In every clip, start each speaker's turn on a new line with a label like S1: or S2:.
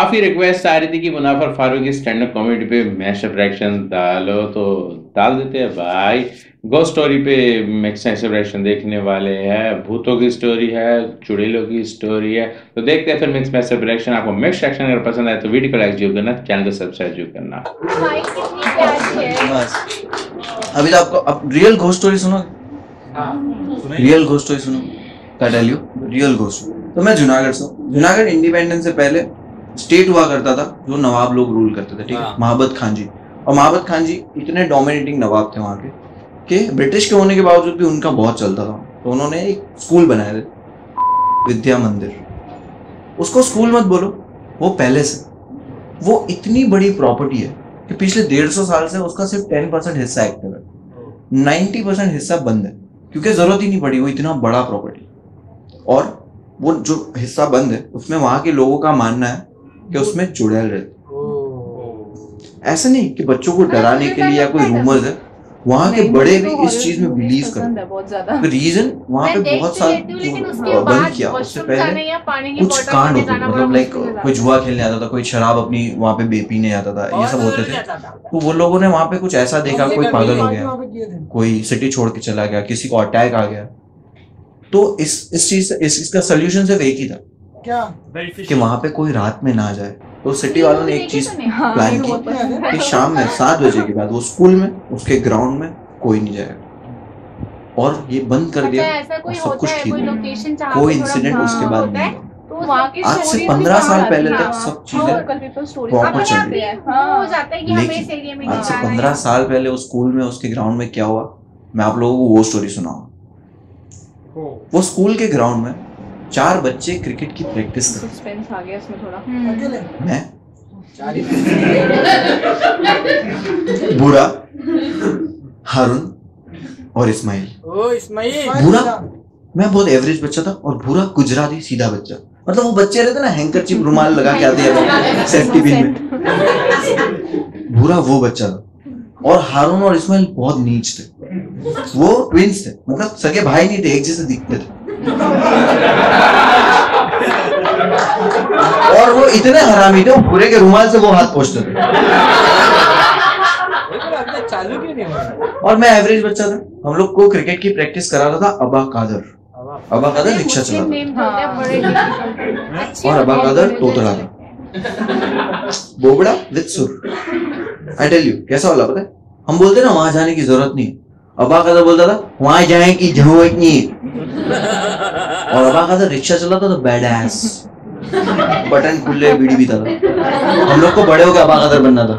S1: काफ़ी रिक्वेस्ट आ रही थी कि मुनाफर फारूक की स्टैंड अप कॉमेडी पे मैशअप रिएक्शन डालो तो डाल देते हैं भाई गो स्टोरी पे मैक्सिमम रिएक्शन देखने वाले हैं भूतों की स्टोरी है चुड़ैलों की स्टोरी है तो देखते हैं फिर मिक्स मैसेज रिएक्शन आपको मिक्स रिएक्शन अगर पसंद आए तो वीडियो को लाइक ज़रूर करना चैनल को सब्सक्राइब ज़रूर करना।
S2: है।
S3: अभी तो आपको अब रियल घोस्ट स्टोरी सुनो। रियल घोस्ट स्टोरी सुनो। यू रियल घोस्ट तो मैं जूनागढ़ से हूँ। जूनागढ़ इंडिपेंडेंस से पहले स्टेट हुआ करता था जो नवाब लोग रूल करते थे ठीक है?
S4: हाँ।
S3: महाबत खान जी। और महाबत खान जी इतने डोमिनेटिंग नवाब थे वहाँ के कि ब्रिटिश के होने के बावजूद भी उनका बहुत चलता था। तो उन्होंने एक स्कूल बनाया थे विद्या मंदिर। उसको स्कूल मत बोलो वो पैलेस है। वो इतनी बड़ी प्रॉपर्टी है कि पिछले डेढ़ सौ साल से उसका सिर्फ़ टेन परसेंट हिस्सा एक्टिव है। नाइन्टी परसेंट हिस्सा बंद है क्योंकि ज़रूरत ही नहीं पड़ी वो इतना बड़ा प्रॉपर्टी और वो जो हिस्सा बंद है उसमें वहाँ के लोगों का मानना है कि उसमें चुड़ैल रहती ऐसा नहीं कि बच्चों को डराने के लिए या कोई रूमर्स है वहाँ के बड़े भी इस चीज़ में बिलीव करते
S5: बहुत ज़्यादा।
S3: रीजन वहाँ पे बहुत
S2: तो
S3: साल बंद किया। उससे पहले
S2: पानी की
S3: कुछ कांड होते थे मतलब लाइक कोई जुआ खेलने आता था कोई शराब अपनी वहाँ पे बे पीने आता था ये सब होते थे। तो वो लोगों ने वहाँ पे कुछ ऐसा देखा कोई पागल हो गया कोई सिटी छोड़ के चला गया किसी को अटैक आ गया। तो इस इस चीज़ इस इसका सोल्यूशन सिर्फ़ एक ही था।
S4: क्या?
S3: कि वहाँ पे कोई रात में ना जाए। तो सिटी वालों ने एक चीज़ प्लान की
S5: पसंद है।
S3: कि शाम में सात बजे के बाद वो स्कूल में उसके ग्राउंड में कोई नहीं जाएगा। और ये बंद कर
S2: अच्छा
S3: दिया और सब कुछ ठीक
S2: कोई
S3: हो गया। कोई इंसिडेंट
S2: हाँ,
S3: उसके बाद नहीं हुआ।
S2: तो
S5: की
S3: आज से पंद्रह साल पहले तक। सब चीज़ें
S5: कहाँ
S3: चल रही
S5: है,
S2: वो
S5: हाँ।
S2: हो जाता है कि हमें
S3: लेकिन
S2: इस एरिया में
S3: आज से पंद्रह साल पहले उस स्कूल में उसके ग्राउंड में क्या हुआ? मैं आप लोगों को वो स्टोरी सुनाऊँगा। वो स्कूल के ग्राउंड में चार बच्चे क्रिकेट की प्रैक्टिस कर
S5: आ गया इसमें थोड़ा।
S2: हम्म।
S3: मैं? बुरा हारून और इस्माइल।
S4: ओ इस्माइल।
S3: बुरा? मैं बहुत एवरेज बच्चा था और भूरा गुजराती सीधा बच्चा। मतलब वो बच्चे रहते ना हैंकर चिप रुमाल लगा के आते हैं सेफ्टी पिन में। भूरा वो बच्चा था। और हारून और इस्माइल बहुत नीच थे। वो ट्विंस थे। मतलब सगे भाई नहीं थे एक जैसे दिखते थे। और वो इतने हरामी थे वो भूरे के रुमाल से वो हाथ पोछते थे।
S4: आपने चालू क्यों नहीं हुआ?
S3: और मैं एवरेज बच्चा था। हम लोग को क्रिकेट की प्रैक्टिस करा रहा था अबा कादर। अबा। कादर रिक्शा चला
S2: होते हैं
S3: और अबा कादर तोतला था। बोबड़ा विद सुर। आई टेल यू कैसा वाला पता है? हम बोलते ना वहाँ जाने की ज़रूरत नहीं अबा कादर बोलता था वहाँ जाने की ज़रूरत नहीं और अबा कादर रिक्शा चलाता था बैड एस बटन खुले, बीड़ी भी था हम लोग को बड़े होकर अबा कादर बनना था।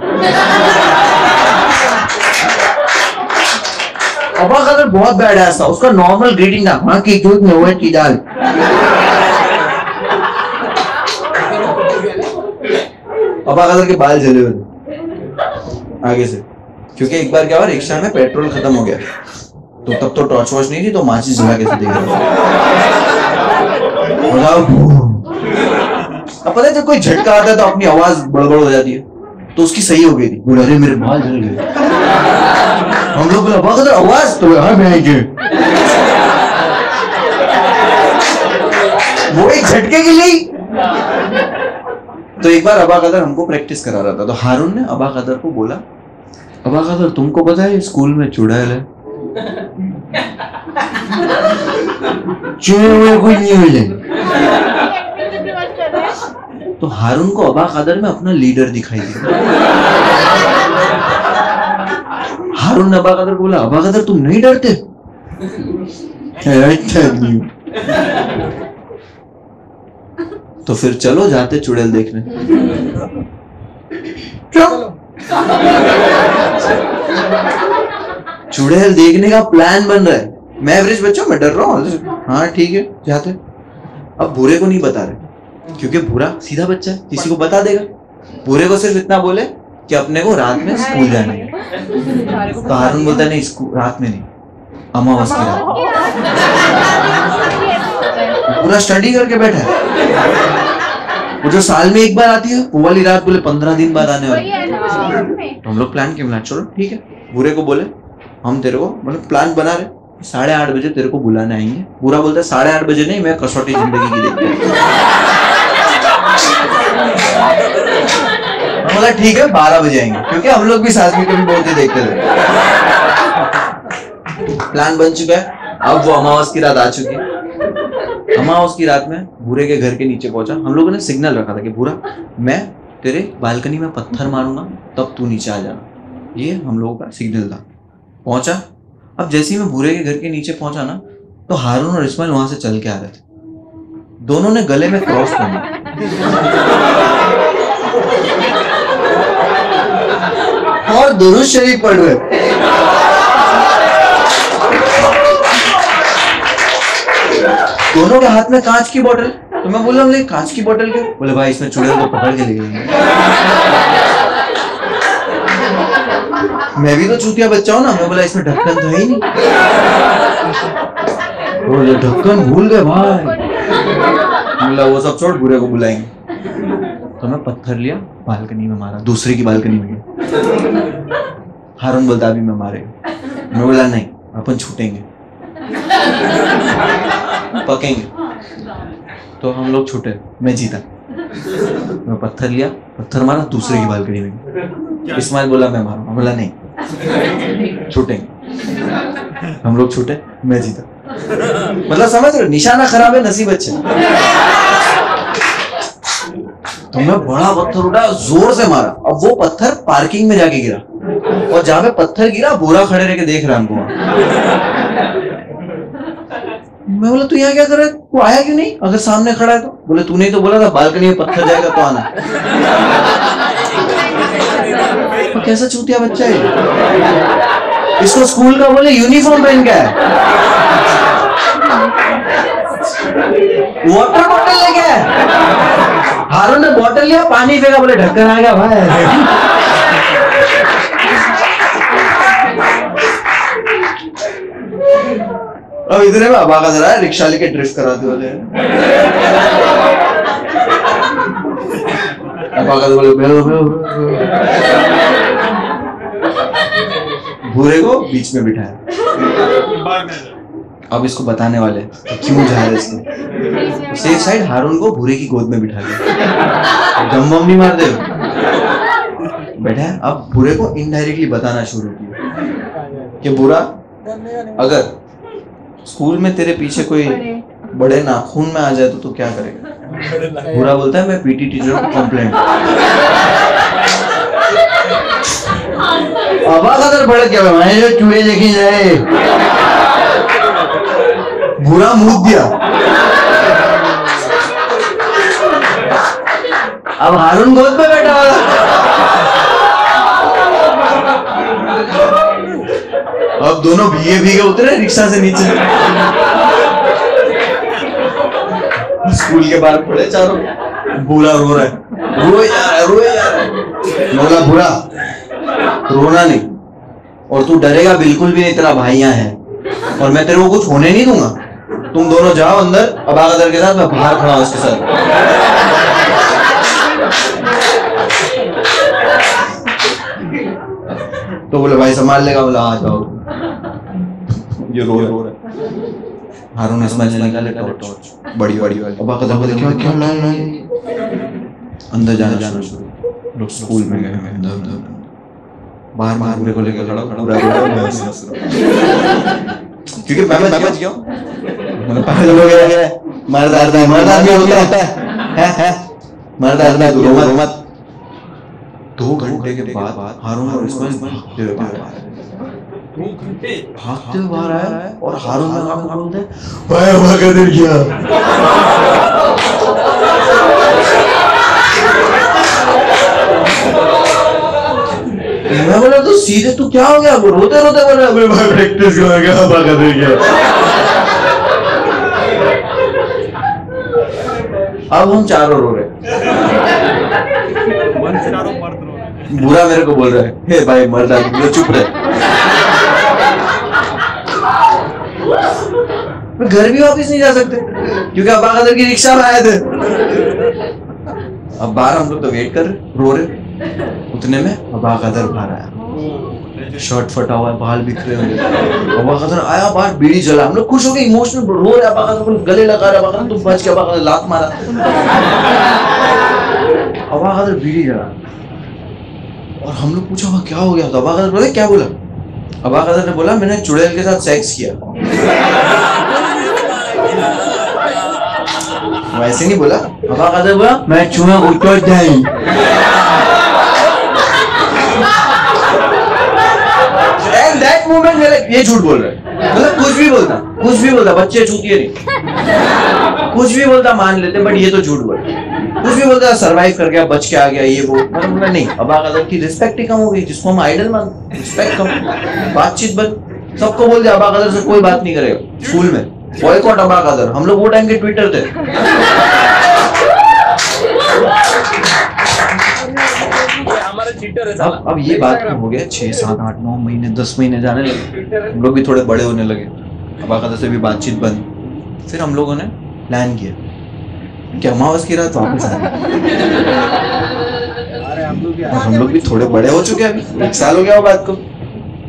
S3: अबा कादर बहुत बैड एस था। उसका नॉर्मल ग्रीटिंग था। वहाँ की दूध में उड़द की दाल अबा कादर के बाल जले हुए आगे से। क्योंकि एक बार क्या हुआ, रिक्शा में पेट्रोल खत्म हो गया। तो तब तो टॉर्च वॉच नहीं थी तो माचिस जला के देख रहा था। अब पता है जब कोई झटका आता है तो अपनी आवाज़ बड़बड़ हो जाती है। तो उसकी सही हो गई थी। बोला, अरे, मेरे बाल जल गए। हम लोग बोला कादर आवाज़। तो हाँ मैं वो एक झटके के लिए। तो एक बार अबा कदर हमको प्रैक्टिस करा रहा था। तो हारून ने अबा कदर को बोला अबा कदर तुमको पता है स्कूल में चुड़ैल है? चुड़ैल कोई नहीं मिले
S2: Acting कितनी बार कर रहे हैं?
S3: तो हारून को अबा कदर में अपना लीडर दिखाई दिया हारून ने अबा कदर को बोला, अबा कदर, तुम नहीं डरते? अच्छा तो फिर चलो जाते चुड़ैल देखने। चुड़ैल देखने का प्लान बन रहा है। मैं एवरेज बच्चा, मैं डर रहा हूँ। हाँ ठीक है, जाते। अब बुरे को नहीं बता रहे। क्योंकि भूरा सीधा बच्चा है, किसी को बता देगा। भूरे को सिर्फ़ इतना बोले कि अपने को रात में स्कूल जाना है। तो हारून बोलता नहीं स्कूल रात में नहीं अमावस की पूरा स्टडी करके बैठा है। वो जो साल में एक बार आती है, वो वाली रात बोले पंद्रह दिन बाद आने वाली तो हम लोग प्लान किया मिला चलो, ठीक है। बुरे को बोले, हम तेरे को मतलब प्लान बना रहे साढ़े आठ बजे तेरे को बुलाने आएँगे। बुरा बोलता है, साढ़े आठ बजे नहीं, मैं कसौटी ज़िंदगी की देखता हूँ मैं बोला, ठीक है, बारह बजे आएँगे। क्योंकि हम लोग भी सास भी कभी बहुत ही देखते थे। प्लान बन चुका है। अब वो अमावस की रात आ चुकी है। अमावस की रात में भूरे के घर के नीचे पहुँचा। हम लोगों ने सिग्नल रखा था कि, भूरा, मैं तेरे बालकनी में पत्थर मारूँगा, तब तू नीचे आ जाना। ये हम लोगों का सिग्नल था। पहुँचा। अब जैसे ही मैं भूरे के घर के नीचे पहुँचा ना तो हारून और इस्माइल वहाँ से चल के आ रहे थे। दोनों ने गले में क्रॉस पहना और दुरुद शरीफ पढ़ रहे। दोनों के हाथ में कांच की बोतल तो मैं बोला बोले कांच की बोतल क्यों? बोले, भाई, इसमें चुड़ैल को पकड़ के ले मैं भी तो चूतिया बच्चा हूँ ना। मैं बोला, इसमें ढक्कन तो है ही नहीं। बोले, ढक्कन भूल गए भाई। बोला, वो सब छोड़, बुरे को बुलाएँगे। तो मैं पत्थर लिया, बालकनी में मारा। दूसरे की बालकनी में हारून बोलता, अभी मैं मारे। मैं बोला, नहीं, अपन छूटेंगे। पकेंगे। तो हम लोग छूटे, मैं जीता। मैं पत्थर लिया, पत्थर मारा, दूसरे की बालकनी में। इस्माइल बोला, मैं मारू। मैं बोला, नहीं, छूटेंगे। हम लोग छूटे, मैं जीता। मतलब समझ रहे निशाना खराब है, नसीब अच्छा तो मैं बड़ा पत्थर उठा ज़ोर से मारा। अब वो पत्थर पार्किंग में जाके गिरा। और जहाँ पे पत्थर गिरा, बोरा खड़े रह के देख रहा हमको। मैं बोला, तू यहाँ क्या कर रहा है? वो आया क्यों नहीं? अगर सामने खड़ा है तो। बोले, तूने तो बोला था बालकनी में पत्थर जाएगा तो आना। वो कैसा चूतिया बच्चा है? इसको स्कूल का बोले, यूनिफॉर्म पहन के है वाटर बॉटल लेके हारून ने बॉटल लिया, पानी फेंका बोले, ढक्कन आ गया भाई। अब इतने में अबा का जरा रिक्शा लेके ड्रिफ्ट कराते बोले अबा का बोले बेहो बेहो भूरे को बीच में बिठाया। अब इसको बताने वाले क्यों जा रहे इसको? सेफ़ साइड हारून को भूरे की गोद में बिठा दिया। दम वम नहीं मार दे बैठा अब भूरे को इनडायरेक्टली बताना शुरू किया। कि बुरा, अगर स्कूल में तेरे पीछे कोई बड़े नाखून में आ जाए तो तू क्या करेगा? बुरा बोलता है, मैं पीटी टीचर को कंप्लेंट अबा कदर भड़क गया मैं जो चूहे देखी जाए। बुरा मुँह दिया अब हारून गोद पे बैठा हुआ अब दोनों भीगे भीगे उतरे रिक्शा से नीचे। स्कूल के बाहर पड़े चारों। बुरा रो रहा है। जा रहा है मैं बोला बुरा रोना नहीं। और तू डरेगा बिल्कुल भी नहीं, तेरा भाई यहाँ है। और मैं तेरे को कुछ होने नहीं दूँगा। तुम दोनों जाओ अंदर अबागदर के साथ मैं बाहर खड़ा हूँ उसके साथ। तो बोले भाई संभाल लेगा। बोला आ जाओ। ये रो रो रहा है। हारून इस्माइल ने निकाले टॉर्च बड़ी बड़ी वाली अबा कदर बोले क्या क्या ला ला अंदर जाना जाना शुरू लोग स्कूल में गए अंदर अंदर। बाहर बाहर पूरे को लेकर खड़ा हूँ। क्योंकि मैं मैं बच गया हूँ। पागल हो गया आदमी होता है हैं हैं मत दो घंटे के बाद हारून और इस्माइल भागते हुए बाहर भागते हुए बाहर आया और हारून बोलते भाई हुआ किया मैं बोला तो सीधे तू क्या हो गया वो रोते रोते बोल है भाई प्रैक्टिस कर अब हम चारों रो रहे बुरा मेरे को बोल रहा है। हे भाई मर तो चुप रहे। घर भी वापस नहीं जा सकते क्योंकि अब बागदर की रिक्शा में आए थे। अब बाहर हम लोग तो वेट कर रहे रो रहे। उतने में अब बागदर बाहर आया। शर्ट फटा हुआ है बाल बिखरे हुए अब बागदर आया बाहर बीड़ी जला। हम लोग खुश हो गए इमोशनल रो रहे बागदर को गले लगा रहे बागदर तुम बच गया बागदर लात मारा। अब बागदर बीड़ी जला। और हम लोग पूछा, वह क्या हो गया? तो अबा कदर बोले, क्या बोला? अबा कदर ने बोला, मैंने चुड़ैल के साथ सेक्स किया। वैसे नहीं बोला। अबा कदर बोला, मैं चूहा उतर जाई दैट मेरे ये झूठ बोल रहा मतलब कुछ भी बोलता, कुछ भी बोलता, बच्चे चूतिए नहीं। कुछ भी बोलता मान लेते बट ये तो झूठ बोल कुछ भी बोलता सरवाइव कर गया, बच के आ गया, ये वो। मतलब नहीं, अबा कदर की रिस्पेक्ट ही कम हो गई, जिसको हम आइडल मान रिस्पेक्ट कम। बातचीत बंद। सबको बोल दिया, अबा कदर से कोई बात नहीं करेगा। स्कूल में। बॉयकॉट अबा कदर हम लोग वो टाइम के ट्विटर थे।
S4: है
S3: अब अब ये बात हो गया छह सात आठ नौ महीने दस महीने जाने लगे। हम लोग भी थोड़े बड़े होने लगे। अबा कदर से भी बातचीत बंद। फिर हम लोगों ने प्लान किया। कि अमावस की रात वापस आ
S4: अरे हम लोग
S3: और हम लोग भी थोड़े बड़े हो चुके हैं अभी। एक साल हो गया वो बात को।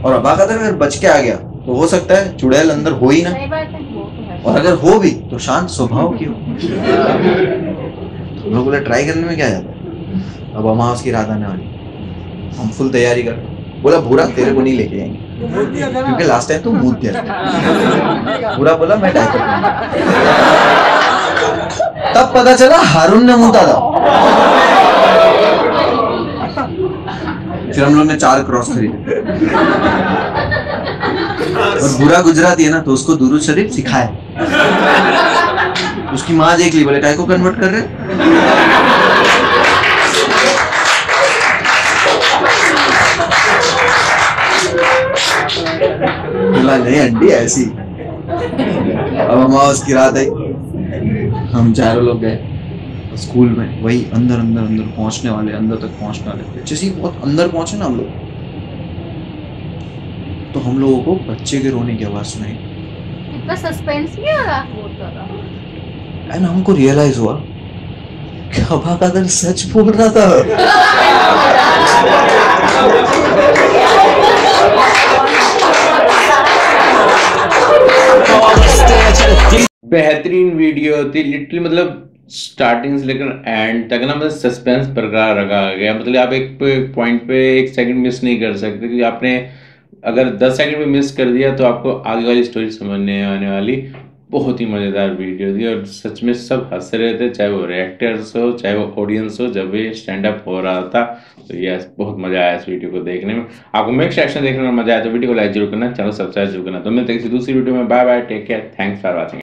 S3: और अबा कदर अगर बच के आ गया तो हो सकता है चुड़ैल अंदर हो ही ना।
S2: तो
S3: और अगर हो भी तो शांत स्वभाव की हो। हम लोग बोले ट्राई करने में क्या जाता है? अब अमावस की रात आने वाली। हम फुल तैयारी कर बोला, भूरा तेरे को नहीं लेके जाएँगे क्योंकि लास्ट टाइम तो मूत दिया पूरा बोला, मैं करूँगा तब पता चला, हारून ने मूता था फिर हम लोग ने चार क्रॉस खरीदे। और बुरा गुजराती है ना तो उसको दुरूद शरीफ सिखाए उसकी माँ देख ली, बोले काय को कन्वर्ट कर रहे बोला नहीं आंटी ऐसी अब अमावस की रात आई हम चारों लोग गए स्कूल में वही अंदर अंदर अंदर पहुँचने वाले अंदर तक पहुँचने वाले जैसे ही बहुत अंदर पहुँचे ना हम लोग तो हम लोगों को बच्चे के रोने की आवाज़ सुनाई
S2: इतना सस्पेंस हो रहा
S3: एंड हमको रियलाइज़ हुआ कि अबा कादर सच बोल रहा था
S1: बेहतरीन वीडियो थी लिटरली मतलब स्टार्टिंग से लेकर एंड तक ना मतलब सस्पेंस बरकरार रखा गया। मतलब आप एक पॉइंट पे एक सेकंड मिस नहीं कर सकते, क्योंकि आपने अगर 10 सेकंड में मिस कर दिया तो आपको आगे वाली स्टोरी समझने आने वाली। बहुत ही मज़ेदार वीडियो थी और सच में सब हंस रहे थे, चाहे वो रिएक्टर्स हो, चाहे वो ऑडियंस हो, जब ये स्टैंड अप हो रहा था। तो यस बहुत मज़ा आया इस वीडियो को देखने में। आपको नेक्स्ट एक्शन देखने में मज़ा आया तो वीडियो को लाइक ज़रूर करना, चैनल सब्सक्राइब ज़रूर करना। तो मिलते किसी दूसरी वीडियो में। Bye bye take care thanks for watching